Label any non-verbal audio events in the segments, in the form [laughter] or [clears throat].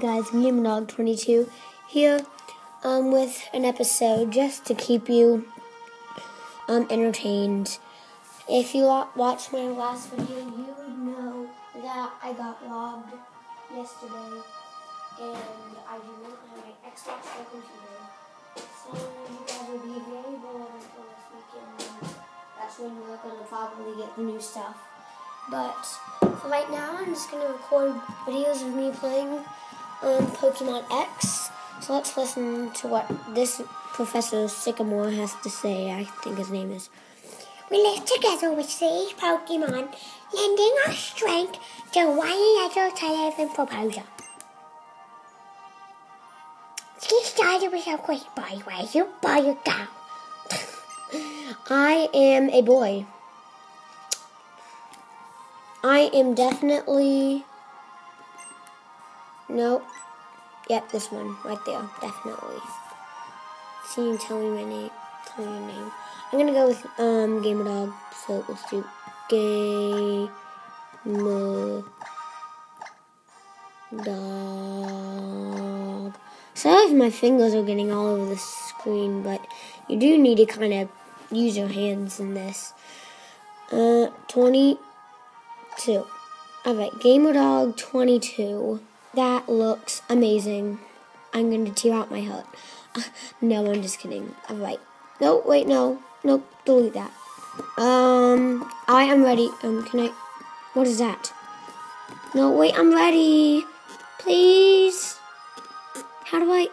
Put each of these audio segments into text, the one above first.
guys, GamerDog22 here um, with an episode just to keep you um, entertained. If you watched my last video, you know that I got robbed yesterday and I do not have my Xbox or computer. So you guys will be very bored until this weekend. That's when we're going to probably get the new stuff. But for right now, I'm just going to record videos of me playing um, Pokemon X. So let's listen to what this Professor Sycamore has to say. I think his name is. We live together with these Pokemon, lending our strength to one another in proposal. She started with a quick boy. Where you boy go? I am a boy. I am definitely. Nope. Yep, this one right there, definitely. See you tell me my name. Tell me your name. I'm gonna go with um Gamer Dog. So let's do Gamer Dog. Sorry if my fingers are getting all over the screen, but you do need to kind of use your hands in this. Uh, 20. 22. Alright, Gamer Dog 22. That looks amazing. I'm going to tear out my heart. Uh, no, I'm just kidding. Alright. No, wait, no. No, delete that. Um, I am ready. Um, can I... What is that? No, wait, I'm ready. Please. How do I...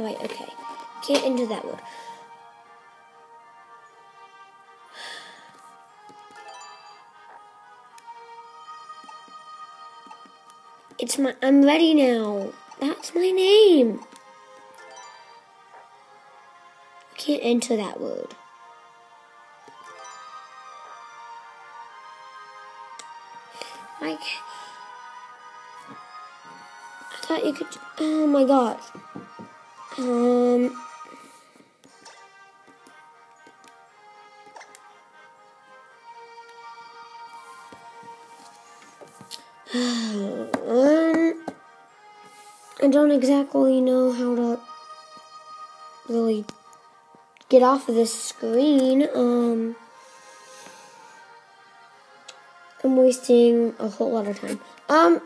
Alright, okay. Can't enter that word. It's my, I'm ready now. That's my name. I can't enter that word. Like, I thought you could, oh my god. Um, um, [sighs] I don't exactly know how to really get off of this screen. Um, I'm wasting a whole lot of time. Um,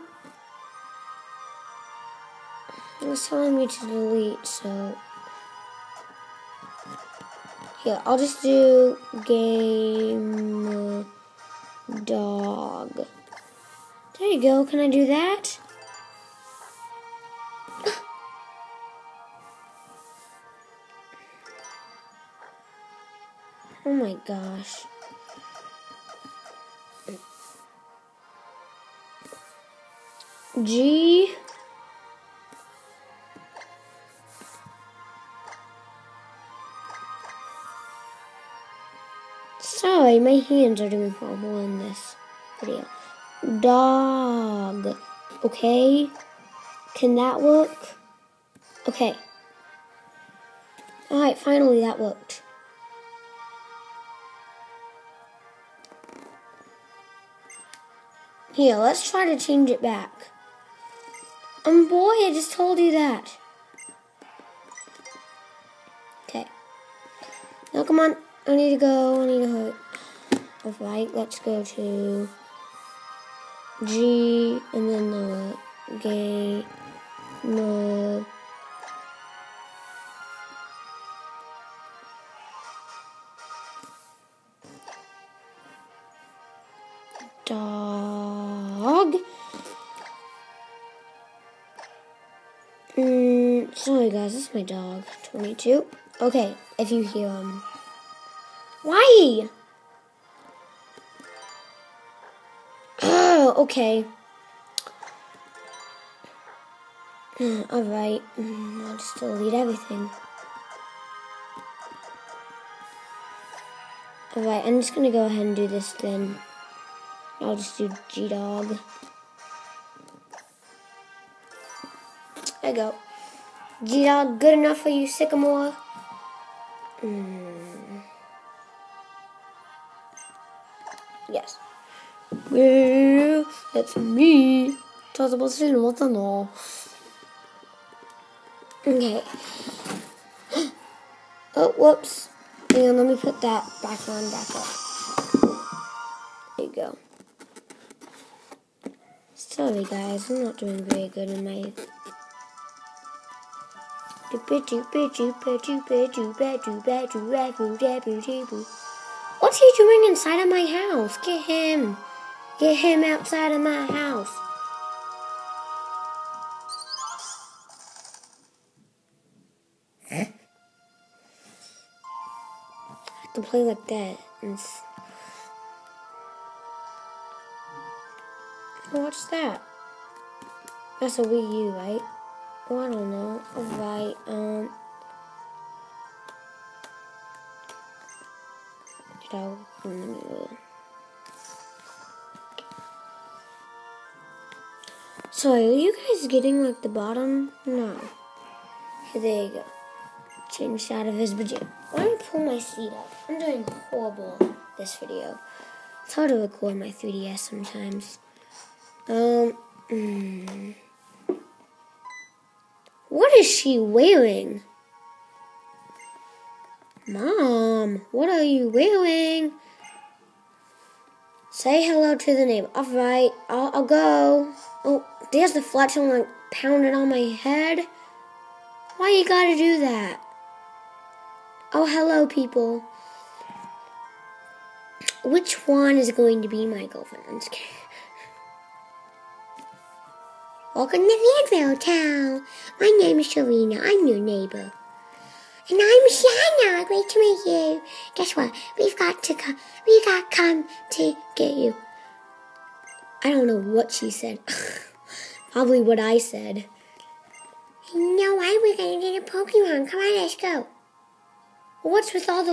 it's telling me to delete, so here I'll just do game dog. There you go. Can I do that? Oh my gosh. G Sorry, my hands are doing horrible in this video dog. Okay? Can that work? Okay. Alright, finally that worked. Here, let's try to change it back. Um, boy, I just told you that. Okay. Now, come on. I need to go. I need to hurt. Alright, let's go to... G and then the gay the sorry guys, this is my dog. 22. Okay, if you hear him. Um, why? [clears throat] okay. [clears throat] Alright, mm, I'll just delete everything. Alright, I'm just gonna go ahead and do this then. I'll just do G-Dog. There you go. Yeah, good enough for you, Sycamore. Mm. Yes. Well, that's me. Tossable decision, what on all? Okay. [gasps] oh, whoops. Hang on, let me put that back on, back up. There you go. Sorry guys, I'm not doing very good in my What's he doing inside of my house? Get him. Get him outside of my house. Eh? Huh? To play like that. What's that? That's a Wii U, right? I don't know. Alright, um. Did I open the middle? So, are you guys getting like the bottom? No. Okay, there you go. Change out of his pajamas. Let me pull my seat up. I'm doing horrible this video. It's hard to record my 3DS sometimes. Um, mm. What is she wearing? Mom, what are you wearing? Say hello to the neighbor. All right, I'll, I'll go. Oh, there's the flatulent like pounding on my head. Why you gotta do that? Oh, hello, people. Which one is going to be my girlfriend? Welcome to Vaniville Town. My name is Serena. I'm your neighbor. And I'm Shauna. Great to meet you. Guess what? We've got to come. We got come to get you. I don't know what she said. [laughs] Probably what I said. No, why we're gonna get a Pokemon? Come on, let's go. What's with all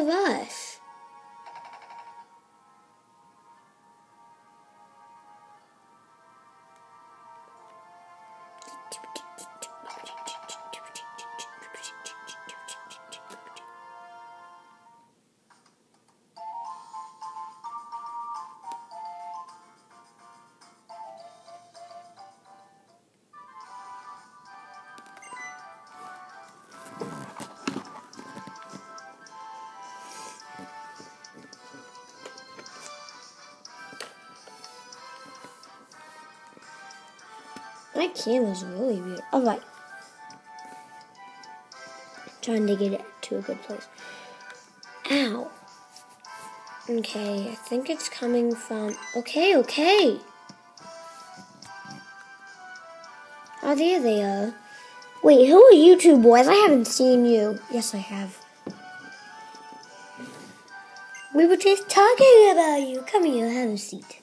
of us? My camera's really weird. Alright. Trying to get it to a good place. Ow. Okay, I think it's coming from... Okay, okay. Oh, there they are. Wait, who are you two boys? I haven't seen you. Yes, I have. We were just talking about you. Come here, have a seat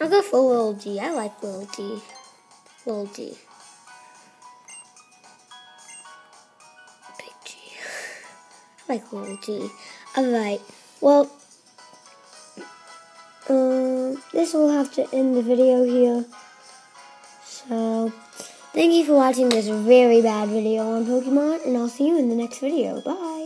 I'll go for Lil G. I like Lil G. Lil G. Big G. I like Lil G. Alright, well, um, this will have to end the video here. So, thank you for watching this very bad video on Pokemon, and I'll see you in the next video. Bye!